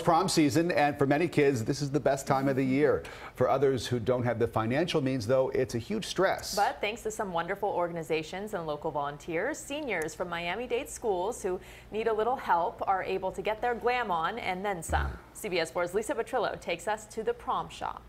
It's prom season, and for many kids, this is the best time of the year. For others who don't have the financial means, though, it's a huge stress. But thanks to some wonderful organizations and local volunteers, seniors from Miami-Dade schools who need a little help are able to get their glam on and then some. CBS 4's Lisa Petrillo takes us to the prom shop.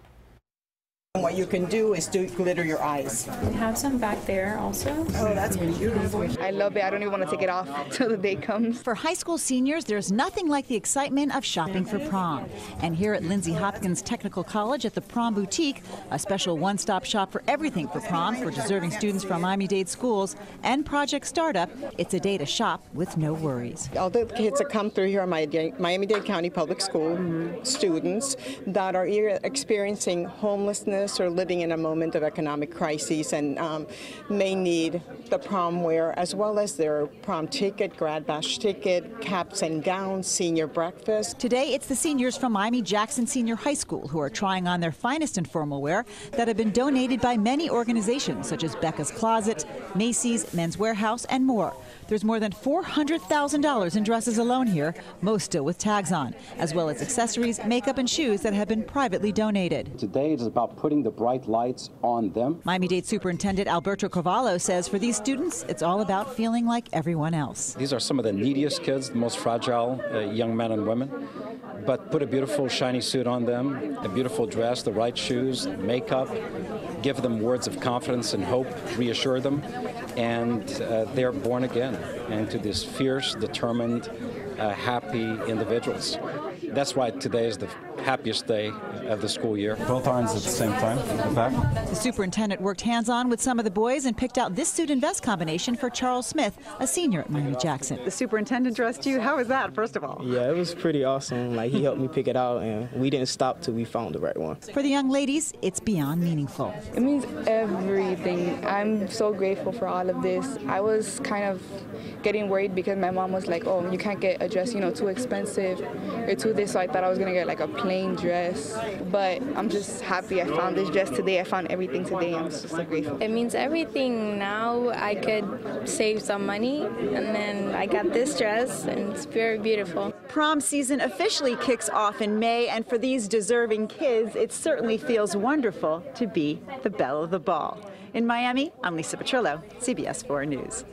What you can do is to glitter your eyes. We have some back there also. Oh, that's beautiful. I love it. I don't even want to take it off till the day comes. For high school seniors, there's nothing like the excitement of shopping for prom. And here at Lindsey Hopkins Technical College at the Prom Boutique, a special one stop shop for everything for prom for deserving students from Miami Dade schools and Project Startup, it's a day to shop with no worries. All the kids that come through here are Miami Dade County Public School mm-hmm. students that are experiencing homelessness or living in a moment of economic crisis and um, may need the prom wear as well as their prom ticket, grad bash ticket, caps and gowns, senior breakfast. Today, it's the seniors from Miami Jackson Senior High School who are trying on their finest informal wear that have been donated by many organizations such as Becca's Closet, Macy's, Men's Wearhouse, and more. There's more than $400,000 in dresses alone here, most still with tags on, as well as accessories, makeup, and shoes that have been privately donated. Today, it is about putting the bright lights on them. Miami Dade Superintendent Alberto Carvalho says for these students, it's all about feeling like everyone else. These are some of the neediest kids, the most fragile uh, young men and women. But put a beautiful shiny suit on them, a beautiful dress, the right shoes, makeup, give them words of confidence and hope, reassure them, and uh, they're born again into these fierce, determined, uh, happy individuals. That's why today is the happiest day of the school year. Both arms at the same time, in back. The superintendent worked hands-on with some of the boys and picked out this suit and vest combination for Charles Smith, a senior at Miami Jackson. The superintendent dressed you. How was that, first of all? Yeah, it was pretty awesome. Like, he helped me pick it out, and we didn't stop till we found the right one. For the young ladies, it's beyond meaningful. It means everything. I'm so grateful for all of this. I was kind of getting worried because my mom was like, oh, you can't get a dress, you know, too expensive or too this, so I thought I was going to get like a plain dress. But I'm just happy I found this dress today. I found everything today. I'm just so grateful. It means everything. Now I could save some money, and then I got this dress, and it's very beautiful. Prom season officially kicks off in May, and for these deserving kids, it certainly feels wonderful to be the belle of the ball. In Miami, I'm Lisa Petrillo, CBS 4 News.